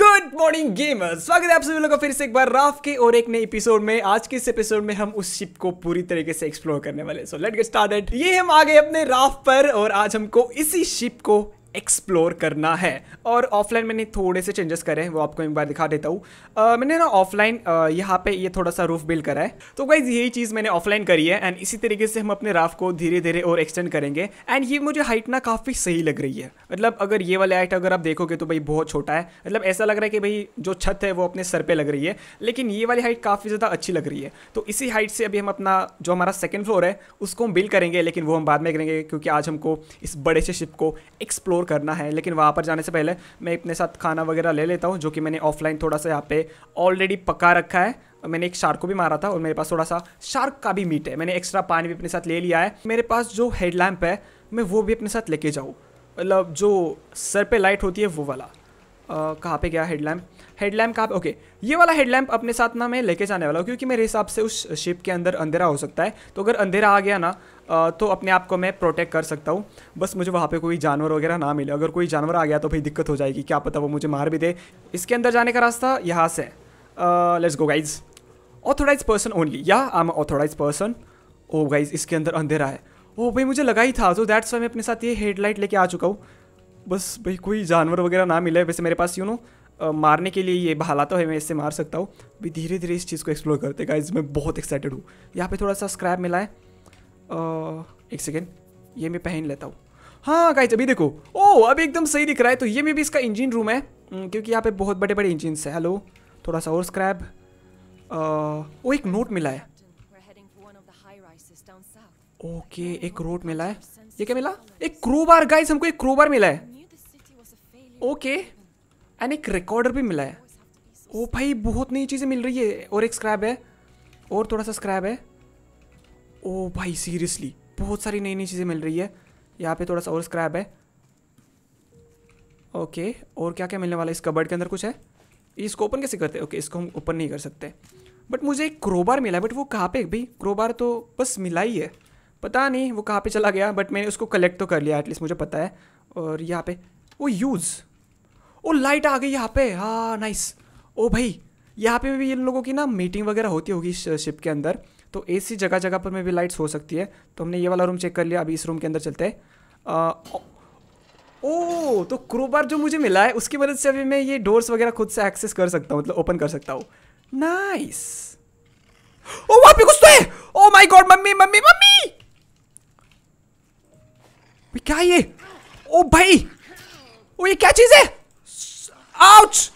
Good morning gamers स्वागत है आप सभी लोगों का फिर से एक बार राफ के और एक नए एपिसोड में। आज के इस एपिसोड में हम उस शिप को पूरी तरीके से एक्सप्लोर करने वाले सो लेट गेट स्टार्टेड ये हम आ गए अपने राफ पर और आज हमको इसी शिप को एक्सप्लोर करना है। और ऑफलाइन मैंने थोड़े से चेंजेस करे हैं, वो आपको एक बार दिखा देता हूँ। मैंने ना ऑफलाइन यहाँ पे ये थोड़ा सा रूफ बिल्ड करा है। तो गाइज़ यही चीज़ मैंने ऑफलाइन करी है एंड इसी तरीके से हम अपने राफ को धीरे धीरे और एक्सटेंड करेंगे। एंड ये मुझे हाइट ना काफ़ी सही लग रही है। मतलब अगर ये वाले हाइट अगर आप देखोगे तो भाई बहुत छोटा है। मतलब ऐसा लग रहा है कि भाई जो छत है वो अपने सर पर लग रही है। लेकिन ये वाली हाइट काफ़ी ज़्यादा अच्छी लग रही है। तो इसी हाइट से अभी हम अपना जो हमारा सेकेंड फ्लोर है, उसको हम बिल्ड करेंगे, लेकिन वो हम बाद में करेंगे, क्योंकि आज हमको इस बड़े से शिप को एक्सप्लोर करना है। लेकिन वहाँ पर जाने से पहले मैं अपने साथ खाना वगैरह ले लेता हूँ, जो कि मैंने ऑफलाइन थोड़ा सा यहाँ पे ऑलरेडी पका रखा है। मैंने एक शार्क को भी मारा था और मेरे पास थोड़ा सा शार्क का भी मीट है। मैंने एक्स्ट्रा पानी भी अपने साथ ले लिया है। मेरे पास जो हेडलैम्प है, मैं वो भी अपने साथ लेके जाऊँ। मतलब जो सर पे लाइट होती है, वो वाला। कहाँ पे गया हेडलैम्प हेडलैम्प कहाँ ओके ये वाला हेडलैम्प अपने साथ ना मैं लेके जाने वाला हूँ, क्योंकि मेरे हिसाब से उस शिप के अंदर अंधेरा हो सकता है। तो अगर अंधेरा आ गया ना तो अपने आप को मैं प्रोटेक्ट कर सकता हूँ। बस मुझे वहाँ पे कोई जानवर वगैरह ना मिले। अगर कोई जानवर आ गया तो भाई दिक्कत हो जाएगी, क्या पता वो मुझे मार भी दे। इसके अंदर जाने का रास्ता यहाँ से let's go guys authorise person only या I am authorise person oh guys इसके अंदर अंधेरा है। ओ भाई, मुझे लगा ही था तो दैट्स वाई मैं अपने साथ ये हेडलाइट लेके आ चुका हूँ। बस भाई कोई जानवर वगैरह ना मिले, वैसे मेरे पास यू नो मारने के लिए ये बहाला तो है, मैं इससे मार सकता हूँ। भी धीरे धीरे इस चीज़ को एक्सप्लोर करते गाइज़ मैं बहुत एक्साइटेड हूँ। यहाँ पे थोड़ा सा स्क्रैप मिला है। एक सेकेंड ये मैं पहन लेता हूँ। हाँ गाइज़ अभी देखो। ओ, अभी एकदम सही दिख रहा है। तो ये में भी इसका इंजन रूम है। क्योंकि यहाँ पे बहुत बड़े बड़े इंजिन है। हेलो थोड़ा सा और स्क्रैप वो एक नोट मिला है। ओके, एक रोड मिला है। ये क्या मिला? एक क्रोबार गाइस हमको एक क्रोबार मिला है। ओके। एंड एक रिकॉर्डर भी मिला है। ओ भाई, बहुत नई चीज़ें मिल रही है। और एक स्क्रैब है। और थोड़ा सा स्क्रैब है। ओ भाई सीरियसली बहुत सारी नई नई चीज़ें मिल रही है। यहाँ पे थोड़ा सा और स्क्रैब है। ओके और क्या क्या मिलने वाला है? इस कबर्ड के अंदर कुछ है? इसको ओपन कैसे करते? ओके इसको हम ओपन नहीं कर सकते। बट मुझे एक क्रोबार मिला बट वो कहाँ पे भाई? क्रोबार तो बस मिला ही है। पता नहीं, वो कहाँ पे चला गया। बट मैंने उसको कलेक्ट तो कर लिया एटलीस्ट मुझे पता है। और यहाँ पे, वो यूज़ ओ लाइट आ गई यहाँ पे। हाँ नाइस ओ, भाई, यहाँ पे भी इन लोगों की ना मीटिंग वगैरह होती होगी शिप के अंदर। तो ऐसी जगह जगह पर में भी लाइट्स हो सकती है। तो हमने ये वाला रूम चेक कर लिया, अभी इस रूम के अंदर चलते हैं। ओ तो क्रोबार जो मुझे मिला है, उसकी मदद से अभी मैं ये डोर्स वगैरह खुद से एक्सेस कर सकता हूँ मतलब ओपन कर सकता हूँ। नाइस ओ, वहाँ पे कुछ तो है। ओ my God mummy mummy mummy! क्या ये? ओ, भाई! ओ, ये क्या चीज़ है? Ouch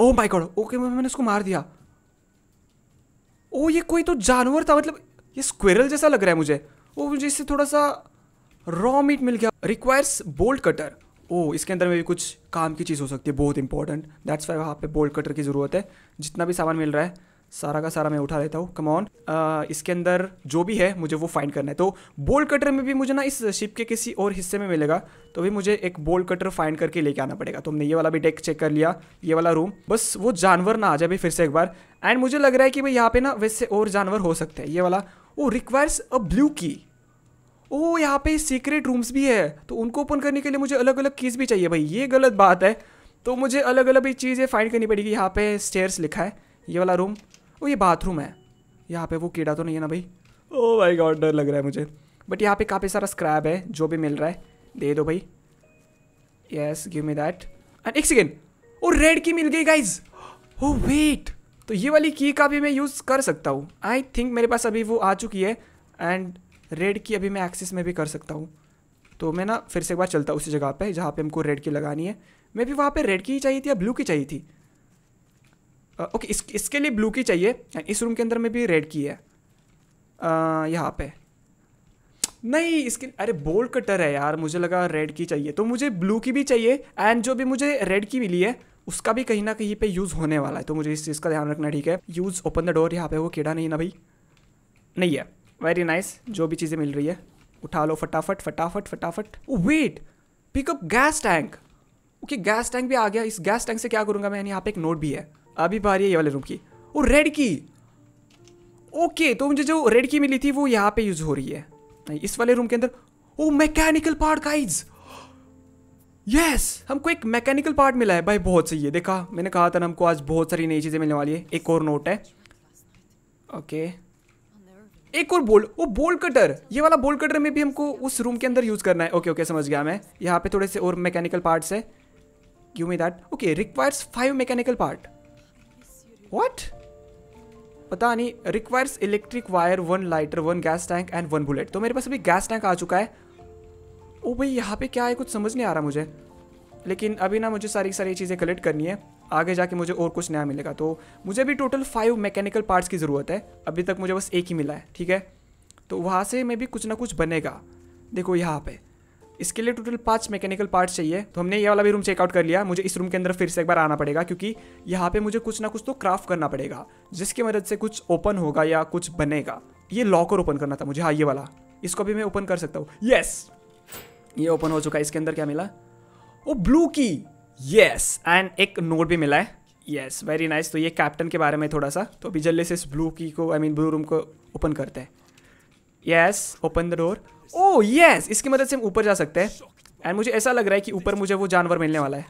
oh my God okay मैंने इसको मार दिया। ओ ये कोई तो जानवर था मतलब ये स्क्वेरल जैसा लग रहा है मुझे। ओ मुझे इससे थोड़ा सा रॉ मीट मिल गया। रिक्वायर्स बोल्ट कटर ओ इसके अंदर में भी कुछ काम की चीज़ हो सकती है, बहुत इंपॉर्टेंट दैट्स वाई वहाँ पे बोल्ट कटर की ज़रूरत है। जितना भी सामान मिल रहा है सारा का सारा मैं उठा लेता हूँ। कमॉन इसके अंदर जो भी है, मुझे वो फाइंड करना है। तो बोल्ट कटर में भी मुझे ना इस शिप के किसी और हिस्से में मिलेगा। तो भी मुझे एक बोल्ट कटर फाइंड करके लेके आना पड़ेगा। तो हमने ये वाला भी डेक चेक कर लिया, ये वाला रूम बस वो जानवर ना आ जाए भाई फिर से एक बार। एंड मुझे लग रहा है कि भाई यहाँ पे ना वैसे और जानवर हो सकते हैं। ये वाला, वो रिक्वायर्स अ ब्लू की ओ, यहाँ पे सीक्रेट रूम्स भी है। तो उनको ओपन करने के लिए मुझे अलग अलग कीज़ भी चाहिए भाई। ये गलत बात है। तो मुझे अलग अलग चीज़ें फाइंड करनी पड़ेगी। यहाँ पे स्टेयर्स लिखा है। ये वाला रूम ओ ये बाथरूम है। यहाँ पे वो कीड़ा तो नहीं है ना भाई? ओ भाई गॉड डर लग रहा है मुझे। बट यहाँ पे काफ़ी सारा स्क्रैब है जो भी मिल रहा है। दे दो भाई। Yes give me that and एक सेकेंड ओ रेड की मिल गई गाइज़ ओ वेट तो ये वाली की का भी मैं यूज़ कर सकता हूँ। आई थिंक मेरे पास अभी वो आ चुकी है। एंड रेड की अभी मैं एक्सेस में भी कर सकता हूँ। तो मैं ना फिर से एक बार चलता हूँ उसी जगह पे जहाँ पे हमको रेड की लगानी है। मैं भी वहाँ पे रेड की ही चाहिए थी या ब्लू की चाहिए थी? ओके इस इसके लिए ब्लू की चाहिए। इस रूम के अंदर में भी रेड की है। यहाँ पे। नहीं इसके अरे बोल्ड कटर है यार मुझे लगा रेड की चाहिए। तो मुझे ब्लू की भी चाहिए एंड जो भी मुझे रेड की मिली है उसका भी कहीं ना कहीं पे यूज़ होने वाला है। तो मुझे इस चीज़ का ध्यान रखना ठीक है? यूज़ ओपन द डोर यहाँ पे वो कीड़ा नहीं ना भाई? नहीं है। वेरी नाइस nice, जो भी चीज़ें मिल रही है उठा लो फटाफट फटाफट फटाफट। Wait pickup gas tank okay gas tank भी आ गया। इस गैस टैंक से क्या करूँगा मैं? यहाँ पे एक नोट भी है। अभी बारी है ये वाले रूम की। ओ रेड की। ओके तो मुझे जो रेड की मिली थी वो यहाँ पे यूज़ हो रही है। नहीं, इस वाले रूम के अंदर। Oh mechanical part guys yes हमको एक मैकेनिकल पार्ट मिला है। भाई, बहुत सही है। देखा, मैंने कहा था ना, हमको आज बहुत सारी नई चीज़ें मिलने वाली है। एक और नोट है। ओके एक और बोल वो बोल कटर ये वाला बोल कटर में भी हमको उस रूम के अंदर यूज़ करना है। ओके ओके समझ गया मैं। यहाँ पे थोड़े से और मैकेनिकल पार्ट्स है। Give me that okay requires five mechanical part what पता नहीं requires electric wire one lighter one gas tank and one bullet तो मेरे पास अभी गैस टैंक आ चुका है। ओ भाई, यहाँ पे क्या है? कुछ समझ नहीं आ रहा मुझे। लेकिन अभी ना मुझे सारी सारी चीज़ें कलेक्ट करनी है। आगे जाके मुझे और कुछ नया मिलेगा। तो मुझे भी टोटल फाइव मैकेनिकल पार्ट्स की ज़रूरत है। अभी तक मुझे बस एक ही मिला है, ठीक है? तो वहाँ से मैं भी कुछ ना कुछ बनेगा। देखो यहाँ पे। इसके लिए टोटल पाँच मैकेनिकल पार्ट्स चाहिए। तो हमने ये वाला भी रूम चेकआउट कर लिया। मुझे इस रूम के अंदर फिर से एक बार आना पड़ेगा क्योंकि यहाँ पे मुझे कुछ ना कुछ तो क्राफ्ट करना पड़ेगा, जिसकी मदद से कुछ ओपन होगा या कुछ बनेगा। ये लॉकर ओपन करना था मुझे। हाँ ये वाला। इसको भी मैं ओपन कर सकता हूँ। यस ये ओपन हो चुका है। इसके अंदर क्या मिला? Oh blue key yes and एक नोट भी मिला है। यस वेरी नाइस तो ये कैप्टन के बारे में थोड़ा सा। तो अभी जल्दी से इस ब्लू की को आई मीन ब्लू रूम को ओपन करते हैं। Yes open the door oh yes इसकी मदद से हम ऊपर जा सकते हैं। एंड मुझे ऐसा लग रहा है कि ऊपर मुझे वो जानवर मिलने वाला है।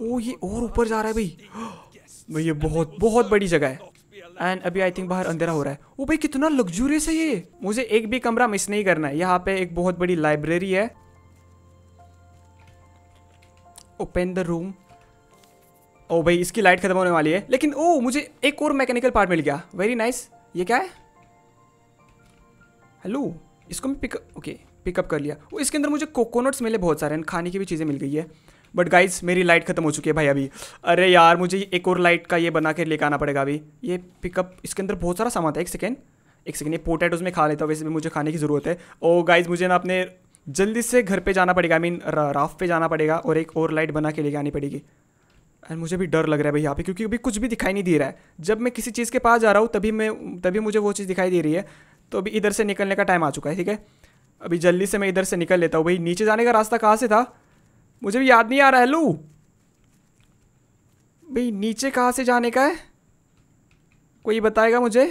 ओ ये और ऊपर जा रहा है भाई। भाई, ये बहुत बहुत बड़ी जगह है। एंड अभी आई थिंक बाहर अंधेरा हो रहा है। ओ भाई, कितना लग्जूरियस है ये। मुझे एक भी कमरा मिस नहीं करना है। यहाँ पे एक बहुत बड़ी लाइब्रेरी है। ओपन द रूम ओ भाई, इसकी लाइट खत्म होने वाली है। लेकिन ओ मुझे एक और मैकेनिकल पार्ट मिल गया। Very nice nice. ये क्या है? हेलो इसको मैं पिक ओके पिकअप कर लिया। वो इसके अंदर मुझे कोकोनट्स मिले बहुत सारे खाने की भी चीज़ें मिल गई है। बट गाइज़ मेरी लाइट खत्म हो चुकी है भाई अभी। अरे यार, मुझे एक और लाइट का ये बना के लेकर आना पड़ेगा अभी। ये पिकअप इसके अंदर बहुत सारा सामान था, एक सेकेंड एक सेकेंड ये पोटैटोज में खा लेता हूँ, वैसे भी मुझे खाने की ज़रूरत है। ओ गाइज़ मुझे ना अपने जल्दी से घर पे जाना पड़ेगा आई मीन राफ पे जाना पड़ेगा और एक और लाइट बना के लेके आनी पड़ेगी। एंड मुझे भी डर लग रहा है भाई यहाँ पे, क्योंकि अभी कुछ भी दिखाई नहीं दे रहा है। जब मैं किसी चीज़ के पास जा रहा हूँ, तभी मैं तभी मुझे वो चीज़ दिखाई दे रही है। तो अभी इधर से निकलने का टाइम आ चुका है, ठीक है? अभी जल्दी से मैं इधर से निकल लेता हूँ। भाई, नीचे जाने का रास्ता कहाँ से था? मुझे भी याद नहीं आ रहा है, लू। भाई, नीचे कहाँ से जाने का है? कोई बताएगा मुझे?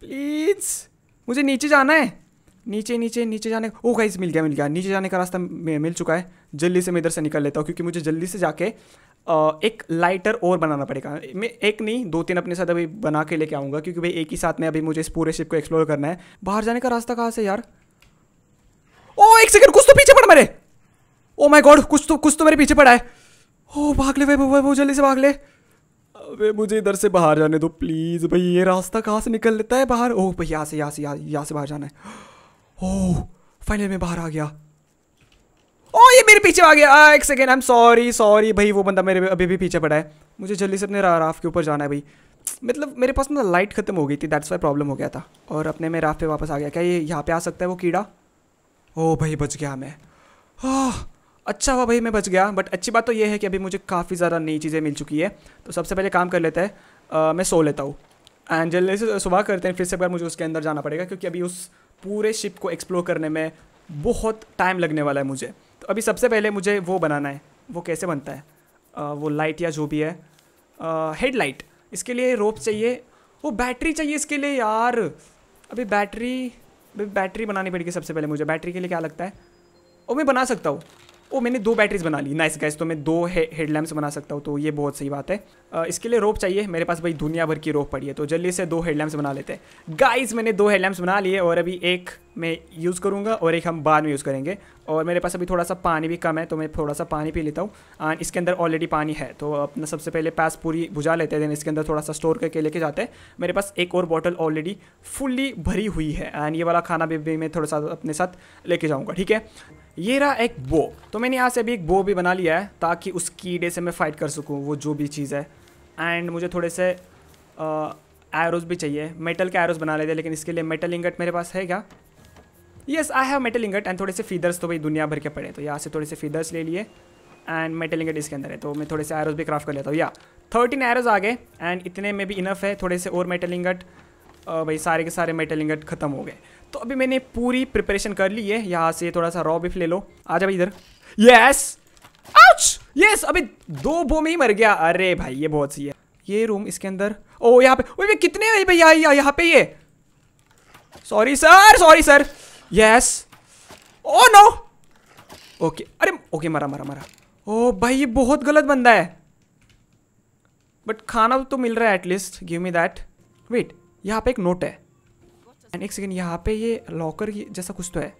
प्लीज़, मुझे नीचे जाना है। नीचे नीचे नीचे जाने, ओ गाइस मिल गया मिल गया। नीचे जाने का रास्ता मिल चुका है। जल्दी से मैं इधर से निकल लेता हूँ, क्योंकि मुझे जल्दी से जाके एक लाइटर और बनाना पड़ेगा। मैं एक नहीं, दो तीन अपने साथ अभी बना के लेके आऊँगा, क्योंकि भाई एक ही साथ में अभी मुझे इस पूरे शिप को एक्सप्लोर करना है। बाहर जाने का रास्ता कहाँ से यार? ओ, एक सेकंड कुछ तो पीछे पड़ मेरे। ओ माय गॉड कुछ तो कुछ तो मेरे पीछे पड़ा है। ओ, भाग ले, भाई वो जल्दी से भाग ले। अबे, मुझे इधर से बाहर जाने दो प्लीज़ भाई, ये रास्ता कहाँ से निकल लेता है बाहर? ओह भाई यहाँ से यहाँ से यहाँ से बाहर जाना है। ओह फाइनल में बाहर आ गया। ओ ये मेरे पीछे आ गया। आ, एक second I am sorry sorry भाई वो बंदा मेरे अभी भी पीछे पड़ा है। मुझे जल्दी से अपने राफ के ऊपर जाना है भाई। मतलब मेरे पास ना लाइट खत्म हो गई थी दैट्स वाई प्रॉब्लम हो गया था। और अपने में राफ पे वापस आ गया। क्या ये यहाँ पे आ सकता है वो कीड़ा? ओ भाई बच गया मैं। अच्छा हुआ भाई मैं बच गया। बट अच्छी बात तो ये है कि अभी मुझे काफ़ी ज़्यादा नई चीज़ें मिल चुकी है। तो सबसे पहले काम कर लेते हैं। मैं सो लेता हूँ। एंड जल्दी से सुबह करते हैं फिर से बार मुझे उसके अंदर जाना पड़ेगा क्योंकि अभी उस पूरे शिप को एक्सप्लोर करने में बहुत टाइम लगने वाला है मुझे। तो अभी सबसे पहले मुझे वो बनाना है। वो कैसे बनता है? आ, वो लाइट या जो भी है। हेड लाइट इसके लिए रोप चाहिए। वो बैटरी चाहिए इसके लिए यार। अभी बैटरी अभी बैटरी बनानी पड़ेगी सबसे पहले मुझे। बैटरी के लिए क्या लगता है? और मैं बना सकता हूँ। ओ मैंने दो बैटरीज बना ली। नाइस गैस तो मैं दो हेड लैम्प्स बना सकता हूँ तो ये बहुत सही बात है। आ, इसके लिए रोप चाहिए। मेरे पास भाई दुनिया भर की रोप पड़ी है तो जल्दी से दो हेड लैम्प्स बना लेते हैं। गाइस मैंने दो हेड लैम्प्स बना लिए और अभी एक मैं यूज़ करूँगा और एक हम बाद में यूज़ करेंगे। और मेरे पास अभी थोड़ा सा पानी भी कम है तो मैं थोड़ा सा पानी पी लेता हूँ। एंड इसके अंदर ऑलरेडी पानी है तो अपना सबसे पहले पैस पूरी बुझा लेते हैं देन इसके अंदर थोड़ा सा स्टोर करके लेके जाते हैं। मेरे पास एक और बॉटल ऑलरेडी फुल्ली भरी हुई है। एंड ये वाला खाना भी मैं थोड़ा सा अपने साथ लेके जाऊँगा ठीक है? ये रहा एक बो तो मैंने यहाँ से अभी एक बो भी बना लिया है ताकि उस कीड़े से मैं फ़ाइट कर सकूँ, वो जो भी चीज़ है। एंड मुझे थोड़े से एरोज़ भी चाहिए। मेटल के एरोज़ बना लेते हैं, लेकिन इसके लिए मेटल इंगट मेरे पास है क्या? Yes I have metal ingot and थोड़े से फीदर्स तो भाई दुनिया भर के पड़े तो यहाँ से थोड़े से फीदर्स ले लिए। एंड मेटल इंगट इसके अंदर है। तो मैं थोड़े से एरोज़ भी क्राफ्ट कर लेता हूँ। या थर्टीन एरोज़ आ गए एंड इतने में भी इनफ है। थोड़े से और मेटल इंगट भाई सारे के सारे मेटल इंगट ख़त्म हो गए। तो अभी मैंने पूरी प्रिपरेशन कर ली है। यहाँ से थोड़ा सा रॉ बिफ ले लो। आ जा भाई इधर। यस आउच यस अभी दो बो में ही मर गया। अरे भाई, ये बहुत सही है। ये रूम इसके अंदर। ओ, यहाँ पे ओए कितने है भैया यहाँ पे ये। Sorry sir sorry sir yes oh no okay अरे ओके मरा मरा मरा। ओ, भाई, ये बहुत गलत बंदा है। बट खाना तो मिल रहा है at least give me that wait यहाँ पे एक नोट है। एंड एक सेकेंड यहाँ पे ये लॉकर जैसा कुछ तो है।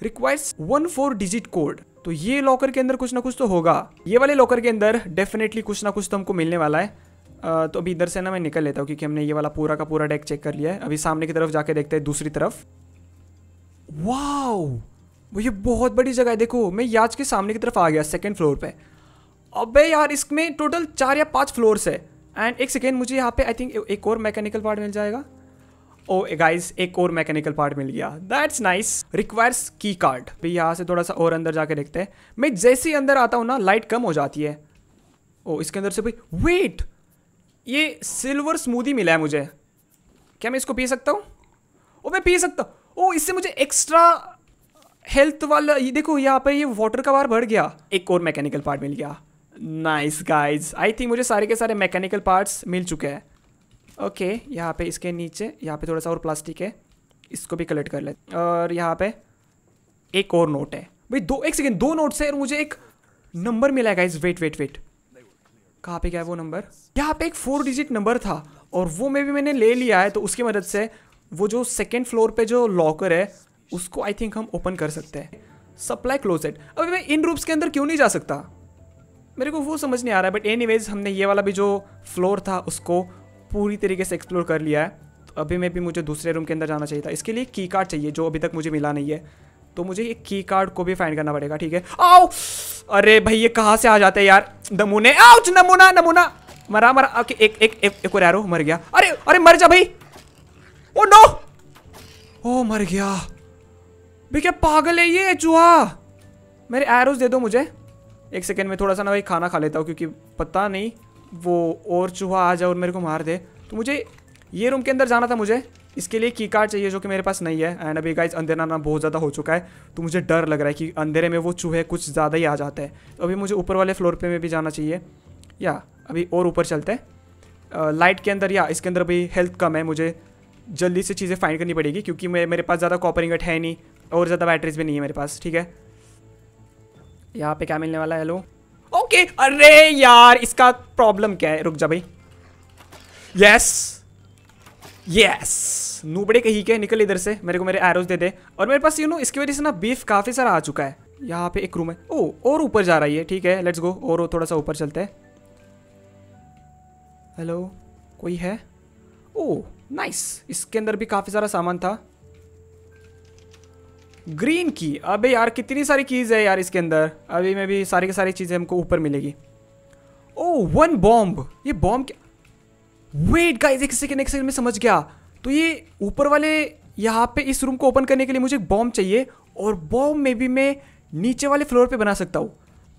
Requires one four digit code तो ये लॉकर के अंदर कुछ ना कुछ तो होगा। ये वाले लॉकर के अंदर डेफिनेटली कुछ ना कुछ तो हमको मिलने वाला है। तो अभी इधर से ना मैं निकल लेता हूँ क्योंकि हमने ये वाला पूरा का पूरा डेक चेक कर लिया है। अभी सामने की तरफ़ जाके देखते हैं, दूसरी तरफ़। वाओ वो ये बहुत बड़ी जगह है। देखो, मैं याज के सामने की तरफ़ आ गया सेकंड फ्लोर पे। अबे यार, इसमें टोटल चार या पाँच फ्लोर्स है। एंड एक सेकेंड मुझे यहाँ पे आई थिंक एक और मैकेनिकल पार्ट मिल जाएगा। ओ गाइस एक और मैकेनिकल पार्ट मिल गया। That's nice requires key card भी यहाँ से थोड़ा सा और अंदर जाके देखते हैं। मैं जैसे ही अंदर आता हूँ ना लाइट कम हो जाती है। ओ इसके अंदर से भाई वेट ये सिल्वर स्मूदी मिला है मुझे। क्या मैं इसको पी सकता हूँ? ओ मैं पी सकता हूँ। ओ इससे मुझे एक्स्ट्रा हेल्थ वाला, ये देखो, यहाँ पे ये वाटर का बार बढ़ गया। एक और मैकेनिकल पार्ट मिल गया। नाइस गाइज़ आई थिंक मुझे सारे के सारे मैकेनिकल पार्ट्स मिल चुके हैं। ओके okay, यहाँ पे इसके नीचे यहाँ पे थोड़ा सा और प्लास्टिक है। इसको भी कलेक्ट कर ले और यहाँ पे एक और नोट है। भाई दो एक सेकेंड दो नोट और मुझे एक नंबर मिला है गाइज़ वेट वेट वेट कहाँ पे क्या है वो नंबर यहाँ पे एक फोर डिजिट नंबर था और वो मे भी मैंने ले लिया है तो उसकी मदद से वो जो सेकेंड फ्लोर पे जो लॉकर है उसको आई थिंक हम ओपन कर सकते हैं। सप्लाई क्लोजेट अभी मैं इन रूप्स के अंदर क्यों नहीं जा सकता? मेरे को वो समझ नहीं आ रहा है बट एनी हमने ये वाला भी जो फ्लोर था उसको पूरी तरीके से एक्सप्लोर कर लिया है। तो अभी मैं भी मुझे दूसरे रूम के अंदर जाना चाहिए था। इसके लिए की कार्ड चाहिए जो अभी तक मुझे मिला नहीं है। तो मुझे ये की कार्ड को भी फाइंड करना पड़ेगा ठीक है? आओ! अरे भाई ये कहाँ से आ जाते हैं यार? नमूने! आओ नमूना नमूना! मरा मरा ओके एक एक एक, एक और एरो मर गया। अरे अरे मर जा भाई! ओ नो ओ मर गया। भाई क्या पागल है ये चूहा मेरे एरोज दे दो मुझे। एक सेकेंड में थोड़ा सा ना भाई खाना खा लेता हूँ, क्योंकि पता नहीं, वो और चूहा आ जाए और मेरे को मार दे। तो मुझे ये रूम के अंदर जाना था मुझे। इसके लिए की कार्ड चाहिए, जो कि मेरे पास नहीं है। एंड अभी गाइज़ अंधेरा ना बहुत ज़्यादा हो चुका है तो मुझे डर लग रहा है कि अंधेरे में वो चूहे कुछ ज़्यादा ही आ जाते हैं। तो अभी मुझे ऊपर वाले फ्लोर पे में भी जाना चाहिए। या, अभी और ऊपर चलते हैं। लाइट के अंदर, या, इसके अंदर अभी हेल्थ कम है मुझे। जल्दी से चीज़ें फाइंड करनी पड़ेगी, क्योंकि मेरे पास ज़्यादा कॉपर है नहीं, और ज़्यादा बैटरीज भी नहीं है मेरे पास, ठीक है? यहाँ पे क्या मिलने वाला है? हेलो ओके अरे यार, इसका प्रॉब्लम क्या है? रुक जा भाई। यस यस नूबड़े कहीं के, निकल इधर से। मेरे को मेरे एरोज दे दे। और मेरे पास यू नो इसकी वजह से ना बीफ काफ़ी सारा आ चुका है। यहाँ पे एक रूम है। ओ और ऊपर जा रही है। ठीक है लेट्स गो और थोड़ा सा ऊपर चलते हैं। हेलो कोई है? ओ नाइस इसके अंदर भी काफ़ी सारा सामान था। ग्रीन की। अबे यार, कितनी सारी कीज है यार इसके अंदर। अभी में भी सारी की सारी चीज़ें हमको ऊपर मिलेगी। ओ वन बॉम्ब ये बॉम्ब क्या? वेट गाइस एक सेकंड एक सेकंड में समझ गया। तो ये ऊपर वाले यहाँ पे इस रूम को ओपन करने के लिए मुझे बॉम्ब चाहिए और बॉम्ब में भी मैं नीचे वाले फ्लोर पे बना सकता हूँ।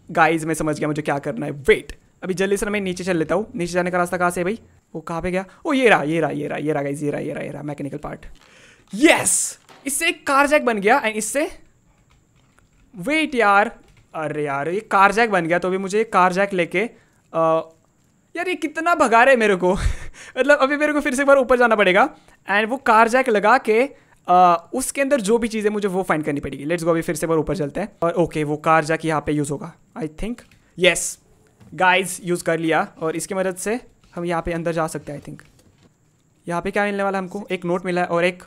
गाइज़ मैं समझ गया मुझे क्या करना है। वेट अभी जल्दी से मैं नीचे चल लेता हूँ। नीचे जाने का रास्ता कहाँ से है भाई? वो कहाँ पे गया? ओ, ये रहा ये रहा ये रहा ये रहा गाइज़ ये रहा ये रहा ये रहा मैकेनिकल पार्ट यस इससे एक कार जैक बन गया एंड इससे वेट यार। अरे यार ये कार जैक बन गया तो अभी मुझे कार जैक लेके यार ये कितना भगा रहे मेरे को। मतलब अभी मेरे को फिर से एक बार ऊपर जाना पड़ेगा। एंड वो कार जैक लगा के आ, उसके अंदर जो भी चीज़ें मुझे वो फाइंड करनी पड़ेगी। लेट्स गो अभी फिर से बार ऊपर चलते हैं। और ओके वो कार जैक यहाँ पे यूज़ होगा I think yes guys use कर लिया। और इसकी मदद से हम यहाँ पे अंदर जा सकते हैं आई थिंक यहाँ पे क्या मिलने वाला हमको? एक नोट मिला है और एक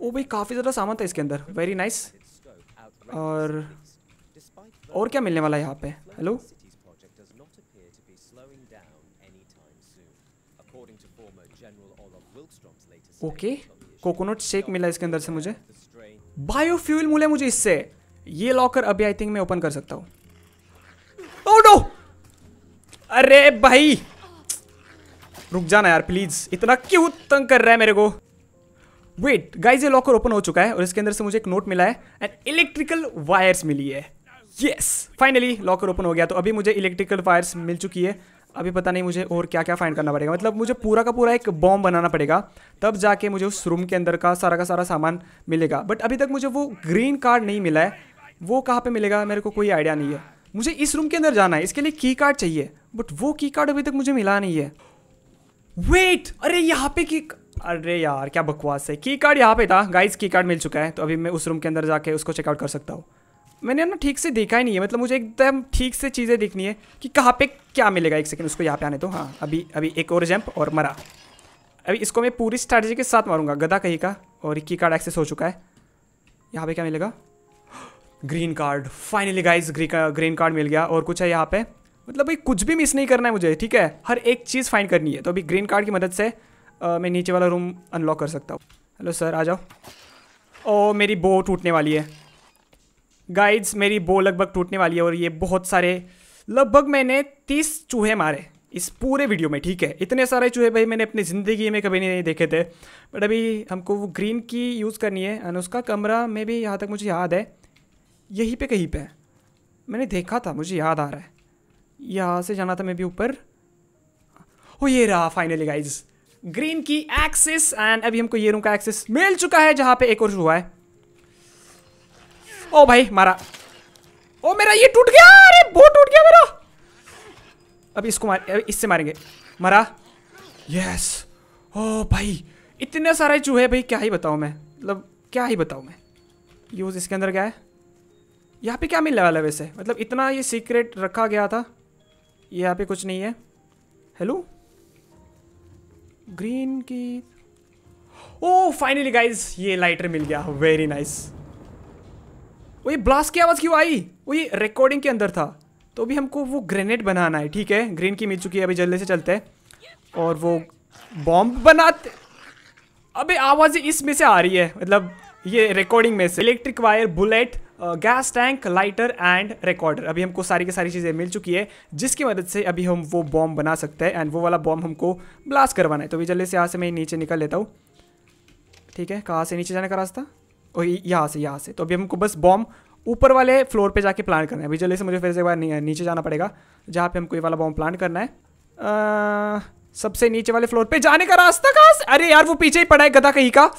ओ भाई काफ़ी ज़्यादा सामान था इसके अंदर। वेरी नाइस और और क्या मिलने वाला है यहाँ पे? हेलो ओके कोकोनट शेक मिला इसके अंदर से मुझे। बायोफ्यूल मिला मुझे इससे। ये लॉकर अभी आई थिंक मैं ओपन कर सकता हूँ। Oh! अरे भाई! रुक जाना यार प्लीज़ इतना क्यों तंग कर रहा है मेरे को? वेट गाइज़ ये लॉकर ओपन हो चुका है और इसके अंदर से मुझे एक नोट मिला है एंड इलेक्ट्रिकल वायर्स मिली है। यस फाइनली लॉकर ओपन हो गया तो अभी मुझे इलेक्ट्रिकल वायर्स मिल चुकी है। अभी पता नहीं मुझे और क्या क्या फाइंड करना पड़ेगा। मतलब मुझे पूरा का पूरा एक बॉम्ब बनाना पड़ेगा, तब जाके मुझे उस रूम के अंदर का सारा का सारा सामान मिलेगा। बट अभी तक मुझे वो ग्रीन कार्ड नहीं मिला है। वो कहाँ पे मिलेगा, मेरे को कोई आइडिया नहीं है। मुझे इस रूम के अंदर जाना है, इसके लिए की कार्ड चाहिए बट वो की कार्ड अभी तक मुझे मिला नहीं है। वेट अरे यहाँ पे की अरे यार, क्या बकवास है। की कार्ड यहाँ पे था। गाइस की कार्ड मिल चुका है। तो अभी मैं उस रूम के अंदर जाके उसको चेकआउट कर सकता हूँ। मैंने ना ठीक से देखा ही नहीं है। मतलब मुझे एकदम ठीक से चीज़ें देखनी है कि कहाँ पे क्या मिलेगा। एक सेकंड उसको यहाँ पे आने तो हाँ अभी अभी एक और जंप और मरा। अभी इसको मैं पूरी स्ट्रैटेजी के साथ मारूँगा। गदा कहीं का और की कार्ड एक्सेस हो चुका है। यहाँ पे क्या मिलेगा? Green card finally guys green card मिल गया और कुछ है यहाँ पे। मतलब भाई, कुछ भी मिस नहीं करना है मुझे, ठीक है? हर एक चीज़ फाइंड करनी है। तो अभी ग्रीन कार्ड की मदद से आ, मैं नीचे वाला रूम अनलॉक कर सकता हूँ। हेलो सर आ जाओ। ओ मेरी बो टूटने वाली है। गाइड्स मेरी बो लगभग टूटने वाली है और ये बहुत सारे लगभग मैंने तीस चूहे मारे इस पूरे वीडियो में ठीक है? इतने सारे चूहे भाई मैंने अपनी ज़िंदगी में कभी नहीं देखे थे। बट अभी हमको वो ग्रीन की यूज़ करनी है एंड उसका कमरा में भी यहाँ तक मुझे याद है। यहीं पे कहीं पे है। मैंने देखा था मुझे याद आ रहा है। यहाँ से जाना था मैं भी ऊपर। ओ ये रहा finally guys green key access and अभी हमको ये रूम का एक्सेस मिल चुका है, जहाँ पे एक और हुआ है। ओ भाई, मारा। ओ, मेरा ये टूट गया! अरे, बहुत टूट गया मेरा। अभी इसको मार इससे मारेंगे। मारा। यस ओ भाई, इतने सारे चूहे, भाई, क्या ही बताऊँ मैं? मतलब क्या ही बताऊँ मैं? यूज़ इसके अंदर क्या है। यहाँ पे क्या मिलने वाला है वैसे? मतलब इतना ये सीक्रेट रखा गया था। यहाँ पे कुछ नहीं है। Hello green key. Oh finally guys ये लाइटर मिल गया। वेरी नाइस वो ये ब्लास्ट की आवाज़ क्यों आई? वो ये रिकॉर्डिंग के अंदर था। तो अभी हमको वो ग्रेनेड बनाना है, ठीक है? ग्रीन की मिल चुकी है, अभी जल्दी से चलते हैं। और वो बॉम्ब बनाते अबे, आवाज़ इसमें से आ रही है। मतलब ये रिकॉर्डिंग में से। Electric wire bullet gas tank lighter and recorder अभी हमको सारी की सारी चीज़ें मिल चुकी है, जिसकी मदद से अभी हम वो बॉम्ब बना सकते हैं एंड वो वाला बॉम्ब हमको ब्लास्ट करवाना है। तो अभी जल्दी से यहाँ से मैं नीचे निकल लेता हूँ। ठीक है, कहाँ से? नीचे जाने का रास्ता? और यहाँ से यहाँ से। तो अभी हमको बस बॉम्ब ऊपर वाले फ्लोर पे जाके प्लान करना है। अभी जल्दी से मुझे फिर से एक बार नीचे जाना पड़ेगा, जहाँ पे हमको ये वाला बॉम्ब प्लान करना है। सबसे नीचे वाले फ्लोर पे जाने का रास्ता कहाँ से? अरे यार, वो पीछे ही पड़ा है गधा कहीं का।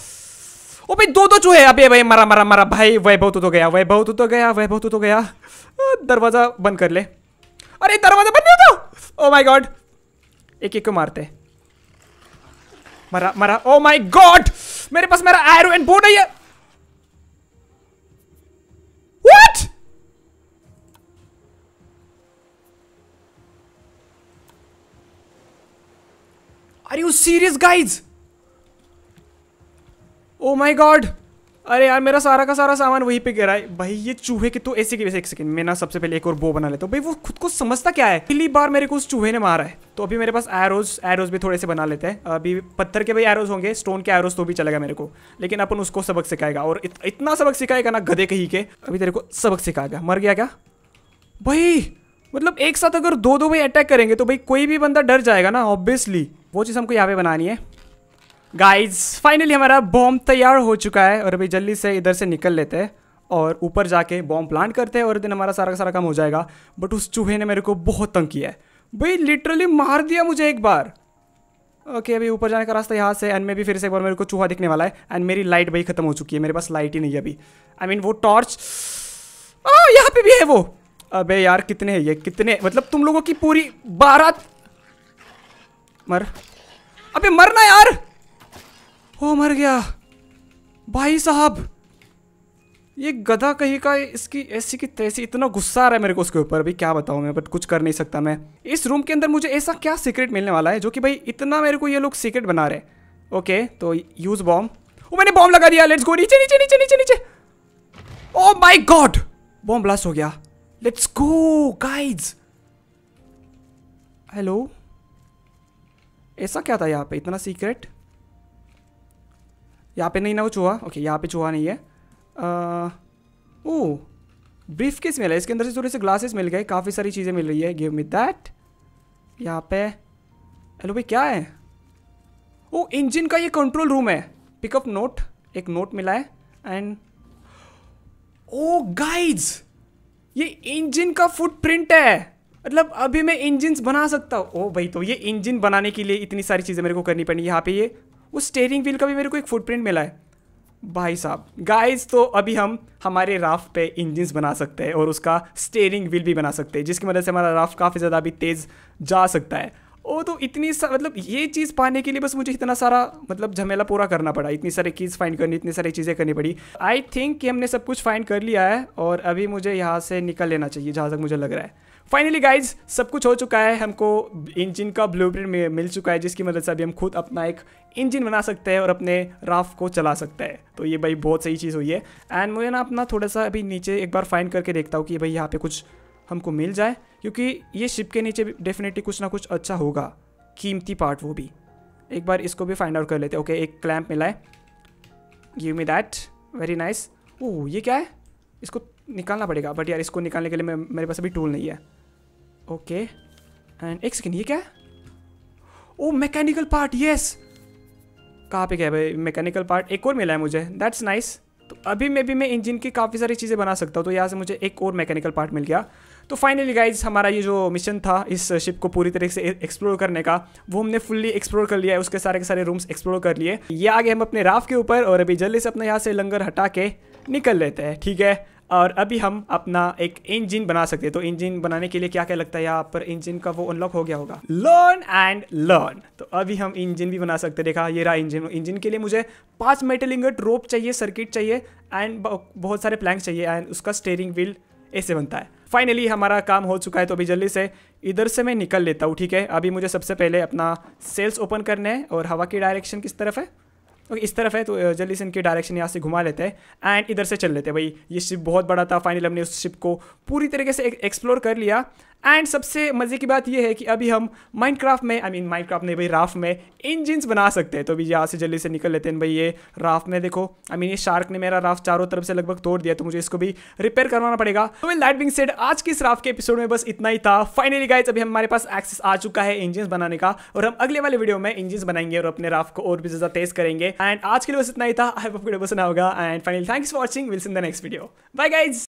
ओ भाई दो दो चूहे अबे भाई मरा मरा मरा। भाई वैभव तो, गया वैभव तो, गया वैभव तो, गया। दरवाज़ा बंद कर ले। अरे दरवाज़ा बंद नहीं होता? ओ माय गॉड एक एक को मारते मरा मरा। ओ माय गॉड मेरे पास मेरा एरो एंड बोर्ड है। What? Are you serious guys? Oh my God अरे यार मेरा सारा का सारा सामान वहीं पे गिरा है। भाई ये चूहे के तो ऐसे की वैसे एक सेकंड मैं ना सबसे पहले एक और बो बना लेता हूँ। भाई वो खुद को समझता क्या है? पहली बार मेरे को उस चूहे ने मारा है। तो अभी मेरे पास एरोज एरोज भी थोड़े से बना लेते हैं। अभी पत्थर के भाई एरोज होंगे स्टोन के एरोज तो भी चलेगा मेरे को। लेकिन अपन उसको सबक सिखाएगा। और इत, इतना सबक सिखाएगा ना गधे कहीं के अभी तेरे को सबक सिखाएगा। मर गया क्या? भाई मतलब एक साथ अगर दो दो भाई अटैक करेंगे तो भाई कोई भी बंदा डर जाएगा ना ऑब्वियसली वो चीज़ हमको यहाँ पे बनानी है। गाइज़ फाइनली हमारा बॉम्ब तैयार हो चुका है और अभी जल्दी से इधर से निकल लेते हैं और ऊपर जाके बॉम्ब प्लांट करते हैं और दिन हमारा सारा का सारा काम हो जाएगा। बट उस चूहे ने मेरे को बहुत तंग किया है। भाई लिटरली मार दिया मुझे एक बार। ओके okay, अभी ऊपर जाने का रास्ता यहाँ से एंड में भी फिर से एक बार मेरे को चूहा दिखने वाला है एंड मेरी लाइट भाई खत्म हो चुकी है। मेरे पास लाइट ही नहीं है अभी। आई I मीन mean, वो टॉर्च यहाँ पे भी है वो। अबे यार कितने हैं ये? कितने मतलब तुम लोगों की पूरी बारात मर। अबे मरना यार! ओ मर गया। भाई साहब, ये गधा कहीं का, इसकी, ऐसी की तैसी, इतना गुस्सा आ रहा है मेरे को उसके ऊपर। अभी क्या बताऊँ मैं, बट कुछ कर नहीं सकता मैं। इस रूम के अंदर मुझे ऐसा क्या सीक्रेट मिलने वाला है, जो कि भाई इतना मेरे को ये लोग सीक्रेट बना रहे ओके तो यूज़ बॉम्ब वो मैंने बॉम्ब लगा दिया लेट्स गो नीचे नीचे नीचे नीचे नीचे। Oh my God bomb blast हो गया। लेट्स गो गाइड्स हेलो ऐसा क्या था यहाँ पे? इतना सीक्रेट यहाँ पे नहीं ना वो चूहा? ओके यहाँ पे चूहा नहीं है। ओ ब्रीफ केस मिला। इसके अंदर से थोड़े से ग्लासेस मिल गए। काफ़ी सारी चीज़ें मिल रही है। गिव मी दैट यहाँ पे। हेलो भाई, क्या है? ओ इंजन का ये कंट्रोल रूम है। पिकअप नोट एक नोट मिला है। एंड ओ गाइड्स ये इंजन का फुटप्रिंट है। मतलब अभी मैं इंजिन बना सकता हूँ। ओ भाई तो ये इंजन बनाने के लिए इतनी सारी चीज़ें मेरे को करनी पड़ी यहाँ पे ये उस स्टेयरिंग व्हील का भी मेरे को एक फुटप्रिंट मिला है। भाई साहब गाइस तो अभी हम हमारे राफ्ट पे इंजन्स बना सकते हैं और उसका स्टेयरिंग व्हील भी बना सकते हैं, जिसकी मदद से हमारा राफ्ट काफ़ी ज़्यादा अभी तेज़ जा सकता है। ओ तो इतनी सा मतलब ये चीज़ पाने के लिए बस मुझे इतना सारा मतलब झमेला पूरा करना पड़ा। इतनी सारी चीज़ फाइंड करनी, इतनी सारी चीज़ें करनी पड़ी। आई थिंक कि हमने सब कुछ फाइंड कर लिया है और अभी मुझे यहाँ से निकल लेना चाहिए, जहाँ तक मुझे लग रहा है। फाइनली गाइज़ सब कुछ हो चुका है। हमको इंजन का ब्लू में मिल चुका है, जिसकी मदद से अभी हम खुद अपना एक इंजन बना सकते हैं और अपने राफ्ट को चला सकते हैं। तो ये भाई बहुत सही चीज़ हुई है। एंड मुझे ना अपना थोड़ा सा अभी नीचे एक बार फाइंड करके देखता हूँ कि भाई यहाँ पे कुछ हमको मिल जाए, क्योंकि ये शिप के नीचे डेफिनेटली कुछ ना कुछ अच्छा होगा। कीमती पार्ट वो भी। एक बार इसको भी फाइंड आउट कर लेते ओके एक क्लैम्प मिला है। Give me that very nice oh ये क्या है? इसको निकालना पड़ेगा। बट यार, इसको निकालने के लिए मेरे पास अभी टूल नहीं है। ओके एंड एक सेकेंड ये क्या? ओ मैकेनिकल पार्ट यस कहाँ पे क्या है भाई? मैकेनिकल पार्ट एक और मिला है मुझे। दैट्स नाइस तो अभी में भी मैं इंजन की काफ़ी सारी चीज़ें बना सकता हूँ तो यहाँ से मुझे एक और मैकेनिकल पार्ट मिल गया। तो फाइनली गाइज़ हमारा ये जो मिशन था इस शिप को पूरी तरीके से एक्सप्लोर करने का, वो हमने फुल्ली एक्सप्लोर कर लिया है, उसके सारे के सारे रूम्स एक्सप्लोर कर लिए। ये आगे हम अपने राफ के ऊपर और अभी जल्दी से अपने यहाँ से लंगर हटा के निकल लेते हैं, ठीक है? और अभी हम अपना एक इंजन बना सकते हैं। तो इंजन बनाने के लिए क्या क्या लगता है यहाँ पर? इंजन का वो अनलॉक हो गया होगा। लर्न एंड लर्न तो अभी हम इंजन भी बना सकते हैं। देखा, ये रहा इंजन इंजन के लिए मुझे पाँच मेटल इंगट रोप चाहिए सर्किट चाहिए एंड बहुत सारे प्लैंक चाहिए एंड उसका स्टेयरिंग व्हील ऐसे बनता है। फाइनली हमारा काम हो चुका है तो अभी जल्दी से इधर से मैं निकल लेता हूँ, ठीक है? अभी मुझे सबसे पहले अपना सेल्स ओपन करना है, और हवा की डायरेक्शन किस तरफ़ है? ओके इस तरफ़ है तो जल्दी से इनके डायरेक्शन यहाँ से घुमा लेते हैं एंड इधर से चल लेते हैं। भाई, ये शिप बहुत बड़ा था फाइनली हमने उस शिप को पूरी तरीके से एक्सप्लोर कर लिया एंड सबसे मज़े की बात यह है कि अभी हम माइनक्राफ्ट में आई मीन माइनक्राफ्ट नहीं, भाई राफ्ट में इंजिन बना सकते हैं। तो अभी यहाँ से जल्दी से निकल लेते हैं भाई ये राफ्ट में। देखो आई मीन ये शार्क ने मेरा राफ्ट चारों तरफ़ से लगभग तोड़ दिया तो मुझे इसको भी रिपेयर करवाना पड़ेगा। तो वेल दैट बिंग सेड आज की इस राफ्ट के एपिसोड में बस इतना ही था। फाइनली गाइज़ अभी हमारे पास एक्सेस आ चुका है इंजिन बनाने का, और हम अगले वाले वीडियो में इंजिन बनाएँगे और अपने राफ्ट को और भी ज़्यादा तेज करेंगे। एंड आज के लिए बस इतना ही था। आई होप वीडियो बस पसंद होगा। And finally thanks for watching wills in the next video bye guys